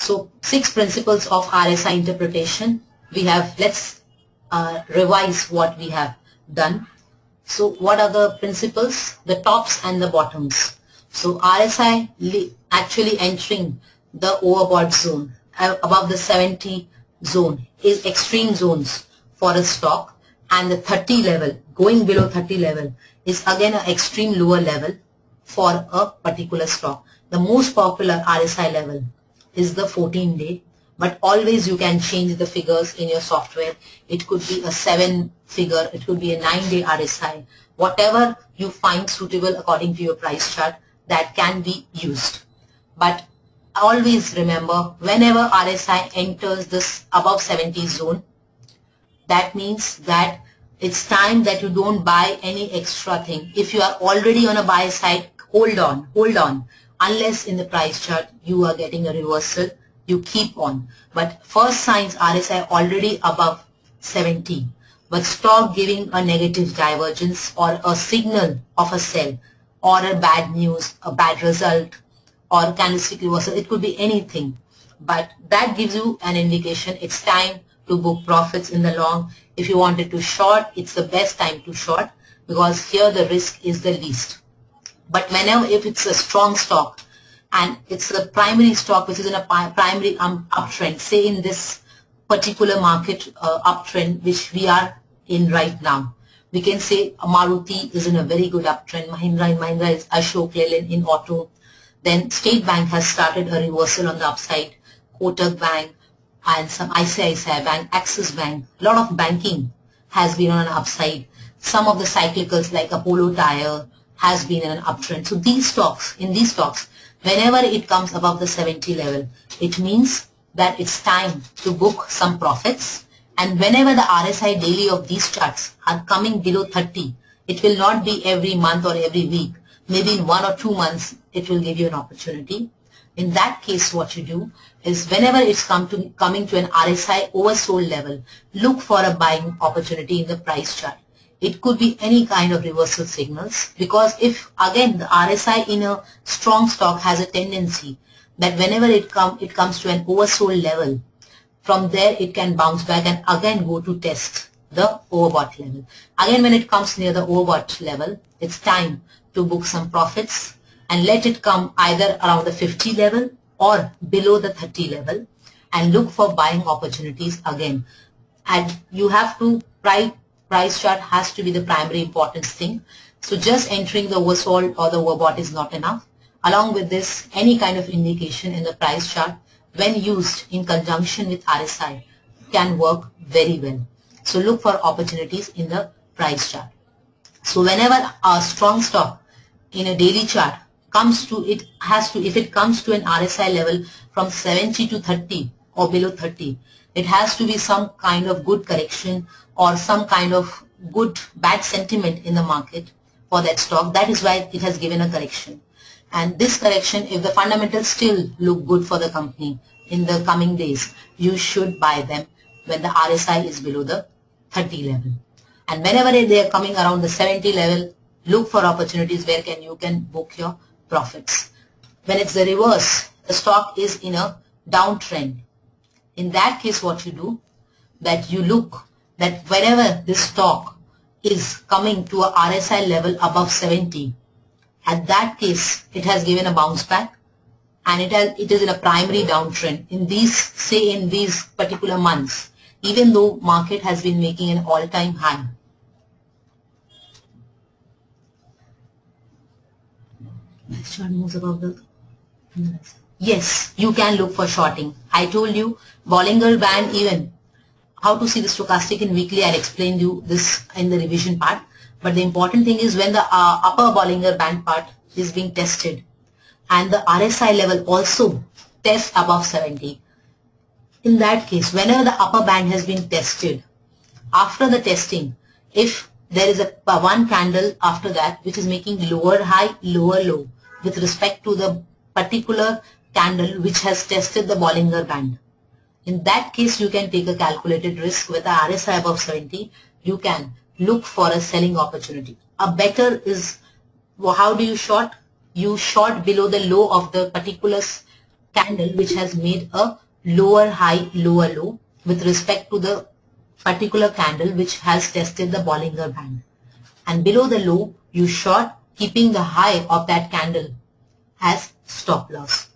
So six principles of RSI interpretation. We have, let's uh, revise what we have done. So what are the principles? The tops and the bottoms. So RSI actually entering the overbought zone above the 70 zone is extreme zones for a stock and the 30 level going below 30 level is again an extreme lower level for a particular stock. The most popular RSI level is the 14 day but always you can change the figures in your software. It could be a 7 figure, it could be a 9 day RSI, whatever you find suitable according to your price chart that can be used. But always remember whenever RSI enters this above 70 zone, that means that it's time that you don't buy any extra thing. If you are already on a buy side, hold on, hold on. Unless in the price chart you are getting a reversal, you keep on. But first signs RSI already above 70. But stock giving a negative divergence or a signal of a sell or a bad news, a bad result or candlestick reversal, it could be anything. But that gives you an indication it's time to book profits in the long. If you wanted to short, it's the best time to short because here the risk is the least. But whenever if it's a strong stock and it's a primary stock which is in a primary um, uptrend, say in this particular market uh, uptrend which we are in right now, we can say Maruti is in a very good uptrend, Mahindra and Mahindra is Ashok Leyland in auto, then State Bank has started a reversal on the upside, Kotak Bank, and some ICICI Bank, Axis Bank, a lot of banking has been on an upside. Some of the cyclicals like Apollo Tyre has been in an uptrend. So these stocks, in these stocks, whenever it comes above the 70 level, it means that it's time to book some profits. And whenever the RSI daily of these charts are coming below 30, it will not be every month or every week. Maybe in one or two months, it will give you an opportunity. In that case, what you do is whenever it's come to, coming to an RSI oversold level, look for a buying opportunity in the price chart. It could be any kind of reversal signals because if again the RSI in a strong stock has a tendency that whenever it, come, it comes to an oversold level, from there it can bounce back and again go to test the overbought level. Again when it comes near the overbought level, it's time to book some profits and let it come either around the 50 level or below the 30 level and look for buying opportunities again. And you have to, price, price chart has to be the primary importance thing. So just entering the oversold or the overbought is not enough. Along with this, any kind of indication in the price chart when used in conjunction with RSI can work very well. So look for opportunities in the price chart. So whenever a strong stock in a daily chart comes to, it has to, if it comes to an RSI level from 70 to 30 or below 30, it has to be some kind of good correction or some kind of good bad sentiment in the market for that stock. That is why it has given a correction. And this correction, if the fundamentals still look good for the company in the coming days, you should buy them when the RSI is below the 30 level. And whenever they are coming around the 70 level, look for opportunities where can you can book your profits. When it's the reverse, the stock is in a downtrend. In that case, what you do, that you look that whenever this stock is coming to a RSI level above 70, at that case, it has given a bounce back and it, has, it is in a primary downtrend. In these, say in these particular months, even though market has been making an all-time high, chart moves above the Yes, you can look for shorting. I told you Bollinger Band even. How to see the stochastic in weekly, I'll explain you this in the revision part. But the important thing is when the uh, upper Bollinger Band part is being tested and the RSI level also tests above 70. In that case, whenever the upper band has been tested, after the testing, if there is a one candle after that which is making lower high, lower low, with respect to the particular candle which has tested the Bollinger Band. In that case, you can take a calculated risk with a RSI above 70. You can look for a selling opportunity. A better is, how do you short? You short below the low of the particular candle which has made a lower high, lower low with respect to the particular candle which has tested the Bollinger Band. And below the low, you short keeping the high of that candle as stop loss.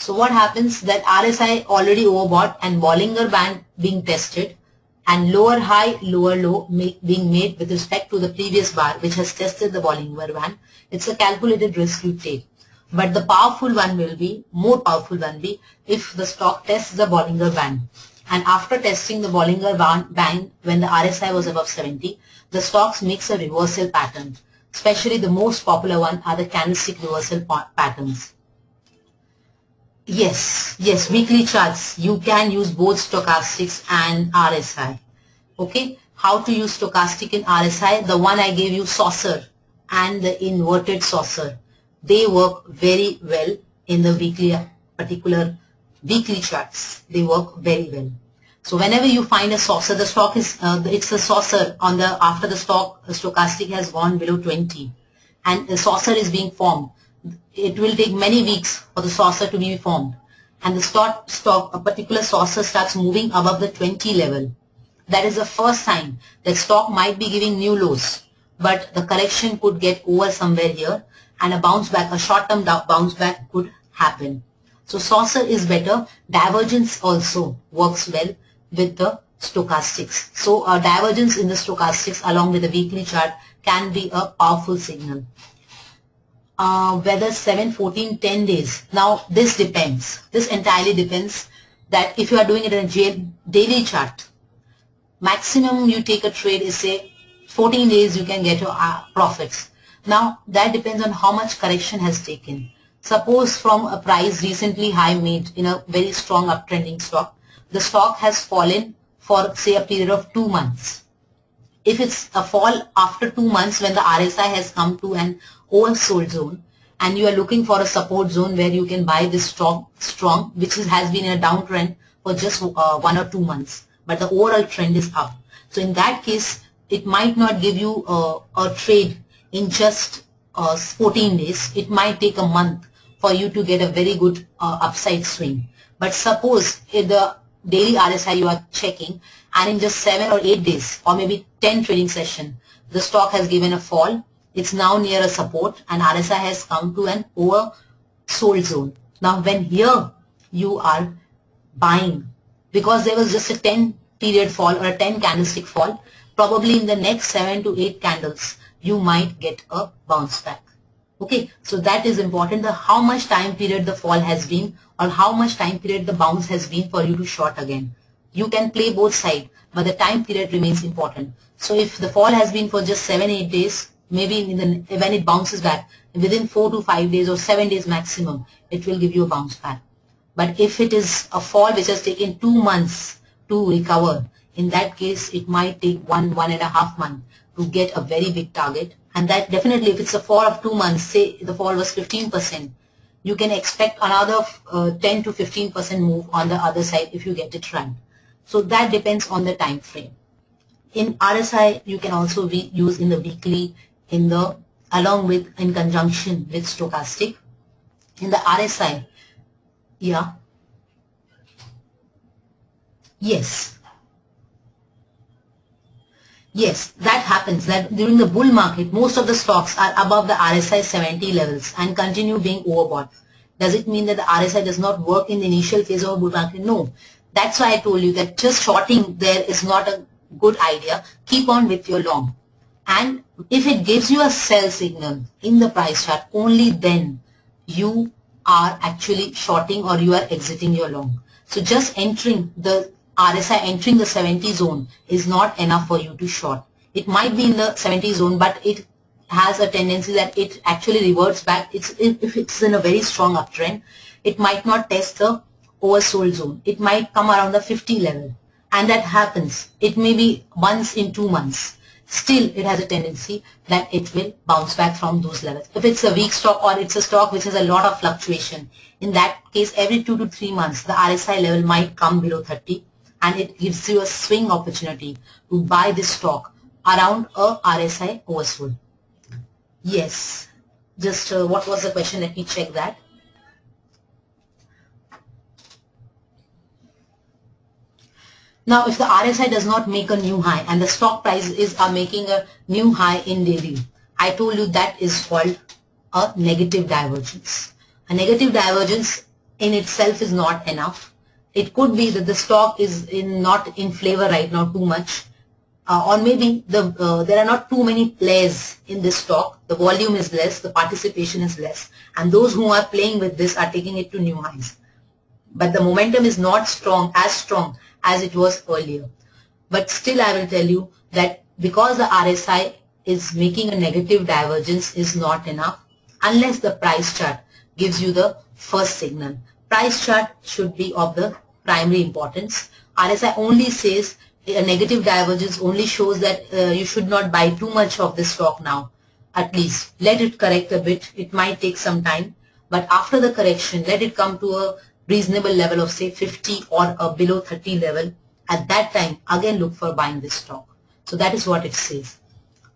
So what happens that RSI already overbought and Bollinger Band being tested and lower high, lower low make, being made with respect to the previous bar which has tested the Bollinger Band. It's a calculated risk you take. But the powerful one will be, more powerful one be, if the stock tests the Bollinger Band. And after testing the Bollinger Band when the RSI was above 70, the stocks makes a reversal pattern. Especially the most popular one are the candlestick reversal patterns. Yes, yes, weekly charts. You can use both stochastics and RSI. Okay, how to use stochastic in RSI? The one I gave you saucer and the inverted saucer. They work very well in the weekly particular weekly charts. They work very well. So whenever you find a saucer, the stock is, uh, it's a saucer on the, after the stock, stochastic has gone below 20 and the saucer is being formed. It will take many weeks for the saucer to be formed and the stock, stock, a particular saucer starts moving above the 20 level. That is the first sign that stock might be giving new lows, but the correction could get over somewhere here and a bounce back, a short-term bounce back could happen. So saucer is better. Divergence also works well with the stochastics. So a divergence in the stochastics along with the weekly chart can be a powerful signal. Uh, whether 7, 14, 10 days. Now this depends. This entirely depends that if you are doing it in a daily chart, maximum you take a trade is say 14 days you can get your uh, profits. Now that depends on how much correction has taken. Suppose from a price recently high made in a very strong uptrending stock, the stock has fallen for say a period of two months. If it's a fall after two months when the RSI has come to an oversold zone and you are looking for a support zone where you can buy this strong, strong which is, has been in a downtrend for just uh, one or two months but the overall trend is up. So in that case it might not give you a, a trade in just uh, 14 days. It might take a month for you to get a very good uh, upside swing. But suppose the daily RSI you are checking and in just 7 or 8 days or maybe 10 trading session the stock has given a fall. It's now near a support and RSI has come to an oversold zone. Now when here you are buying because there was just a 10 period fall or a 10 candlestick fall probably in the next 7 to 8 candles you might get a bounce back okay so that is important the how much time period the fall has been or how much time period the bounce has been for you to short again. You can play both sides, but the time period remains important. So if the fall has been for just 7-8 days, maybe the, when it bounces back, within 4 to 5 days or 7 days maximum, it will give you a bounce back. But if it is a fall which has taken 2 months to recover, in that case, it might take one, one and a half month to get a very big target. And that definitely, if it's a fall of 2 months, say the fall was 15%, you can expect another uh, 10 to 15 percent move on the other side if you get it right. So that depends on the time frame. In RSI, you can also be used in the weekly, in the along with in conjunction with stochastic. In the RSI, yeah, yes, Yes, that happens that during the bull market, most of the stocks are above the RSI 70 levels and continue being overbought. Does it mean that the RSI does not work in the initial phase of a bull market? No. That's why I told you that just shorting there is not a good idea. Keep on with your long. And if it gives you a sell signal in the price chart, only then you are actually shorting or you are exiting your long. So just entering the RSI entering the 70 zone is not enough for you to short. It might be in the 70 zone, but it has a tendency that it actually reverts back. It's, if it's in a very strong uptrend, it might not test the oversold zone. It might come around the 50 level. And that happens. It may be once in two months. Still, it has a tendency that it will bounce back from those levels. If it's a weak stock or it's a stock which has a lot of fluctuation, in that case, every two to three months, the RSI level might come below 30 and it gives you a swing opportunity to buy this stock around a RSI oversold. Yes, just uh, what was the question? Let me check that. Now, if the RSI does not make a new high and the stock prices are making a new high in daily, I told you that is called a negative divergence. A negative divergence in itself is not enough it could be that the stock is in not in flavor right now too much uh, or maybe the uh, there are not too many players in this stock. The volume is less, the participation is less and those who are playing with this are taking it to new highs. But the momentum is not strong, as strong as it was earlier. But still I will tell you that because the RSI is making a negative divergence is not enough unless the price chart gives you the first signal. Price chart should be of the primary importance. RSI only says a negative divergence only shows that uh, you should not buy too much of this stock now. At least let it correct a bit. It might take some time. But after the correction, let it come to a reasonable level of say 50 or a below 30 level, at that time again look for buying this stock. So that is what it says.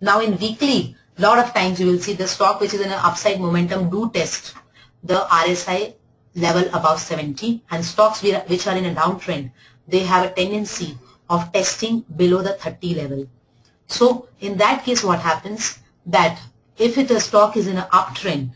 Now in weekly, lot of times you will see the stock which is in an upside momentum do test the RSI level above 70 and stocks which are in a downtrend, they have a tendency of testing below the 30 level. So in that case what happens that if it a stock is in an uptrend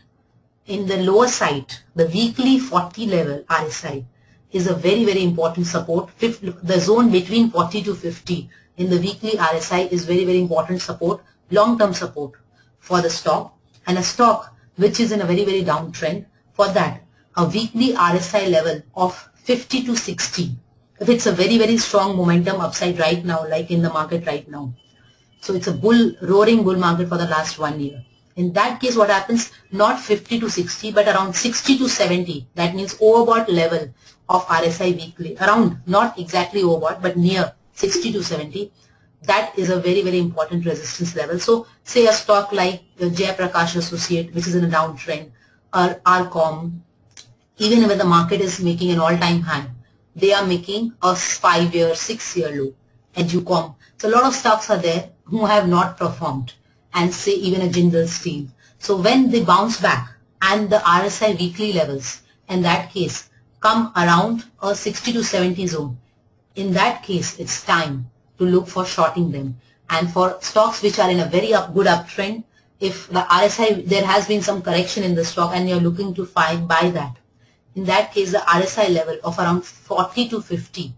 in the lower side, the weekly 40 level RSI is a very, very important support. The zone between 40 to 50 in the weekly RSI is very, very important support, long-term support for the stock and a stock which is in a very, very downtrend. For that, a weekly RSI level of 50 to 60. If it's a very, very strong momentum upside right now, like in the market right now. So it's a bull, roaring bull market for the last one year. In that case, what happens? Not 50 to 60, but around 60 to 70. That means overbought level of RSI weekly. Around, not exactly overbought, but near 60 to 70. That is a very, very important resistance level. So, say a stock like Jaiprakash Associate, which is in a downtrend, or RCom, even when the market is making an all-time high, they are making a five-year, six-year low. Educomp. So, a lot of stocks are there who have not performed and say even a Jindal Steel. So when they bounce back and the RSI weekly levels in that case come around a 60 to 70 zone, in that case it's time to look for shorting them. And for stocks which are in a very up, good uptrend, if the RSI, there has been some correction in the stock and you're looking to find, buy that. In that case, the RSI level of around 40 to 50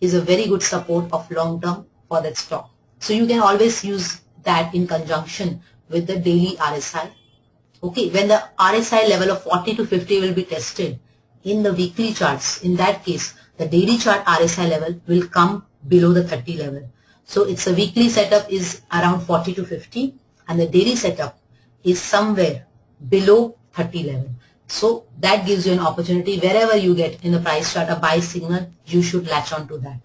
is a very good support of long term for that stock. So you can always use that in conjunction with the daily RSI. Okay, when the RSI level of 40 to 50 will be tested in the weekly charts, in that case, the daily chart RSI level will come below the 30 level. So it's a weekly setup is around 40 to 50 and the daily setup is somewhere below 30 level. So that gives you an opportunity wherever you get in the price chart a buy signal, you should latch on to that.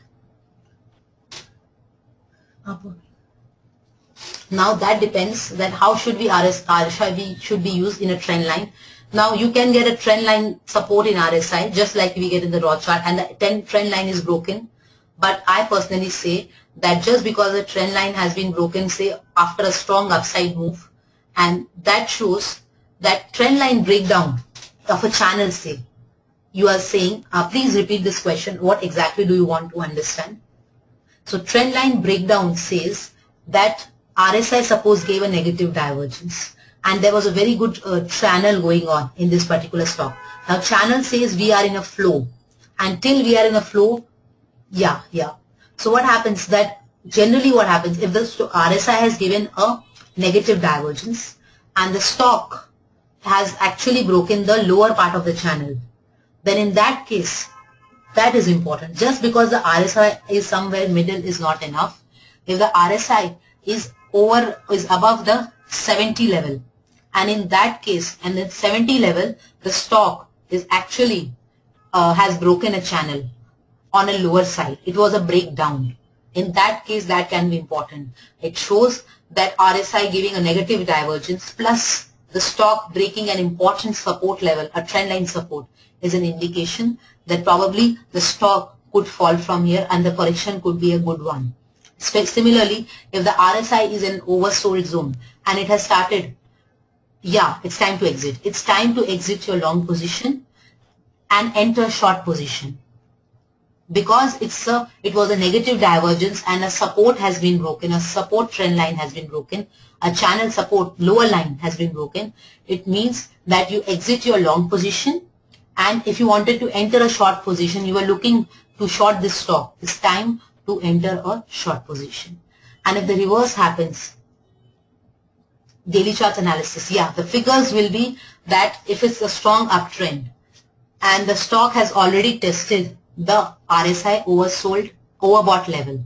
Now that depends that how should we RS, RSI should be used in a trend line. Now you can get a trend line support in RSI just like we get in the raw chart and the trend line is broken. But I personally say that just because the trend line has been broken say after a strong upside move and that shows that trend line breakdown of a channel say you are saying uh, please repeat this question. What exactly do you want to understand? So trend line breakdown says that RSI suppose gave a negative divergence. And there was a very good uh, channel going on in this particular stock. Now channel says we are in a flow. Until we are in a flow, yeah, yeah. So what happens that generally what happens if the RSI has given a negative divergence and the stock has actually broken the lower part of the channel, then in that case, that is important. Just because the RSI is somewhere middle is not enough. If the RSI is over is above the 70 level and in that case and at 70 level the stock is actually uh, has broken a channel on a lower side it was a breakdown in that case that can be important it shows that RSI giving a negative divergence plus the stock breaking an important support level a trend line support is an indication that probably the stock could fall from here and the correction could be a good one Similarly, if the RSI is in oversold zone and it has started, yeah, it's time to exit. It's time to exit your long position and enter short position. Because it's a, it was a negative divergence and a support has been broken, a support trend line has been broken, a channel support lower line has been broken, it means that you exit your long position and if you wanted to enter a short position, you were looking to short this stock, it's time to enter a short position. And if the reverse happens, daily chart analysis, yeah, the figures will be that if it's a strong uptrend and the stock has already tested the RSI oversold, overbought level.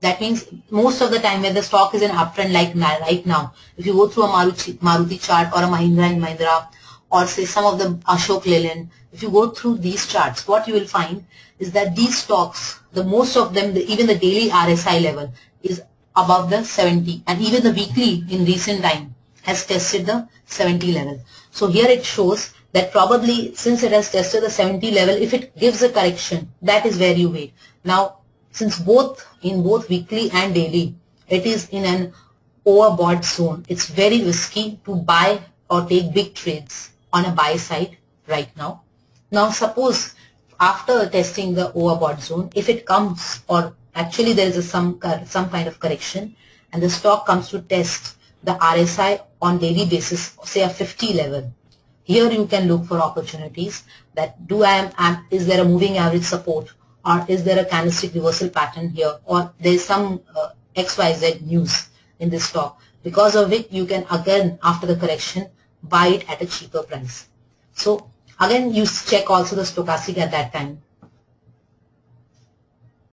That means most of the time when the stock is in uptrend like now, right now, if you go through a Maruti, Maruti chart or a Mahindra and Mahindra or say some of the Ashok Leyland, if you go through these charts, what you will find is that these stocks, the most of them, the, even the daily RSI level is above the 70 and even the weekly in recent time has tested the 70 level. So here it shows that probably since it has tested the 70 level, if it gives a correction, that is where you wait. Now, since both in both weekly and daily, it is in an overbought zone. It's very risky to buy or take big trades on a buy side right now. Now, suppose after testing the overbought zone, if it comes or actually there is a some some kind of correction and the stock comes to test the RSI on daily basis, say a 50 level, here you can look for opportunities that do I am, am is there a moving average support or is there a candlestick reversal pattern here or there is some uh, XYZ news in this stock because of it you can again after the correction buy it at a cheaper price. So again you check also the stochastic at that time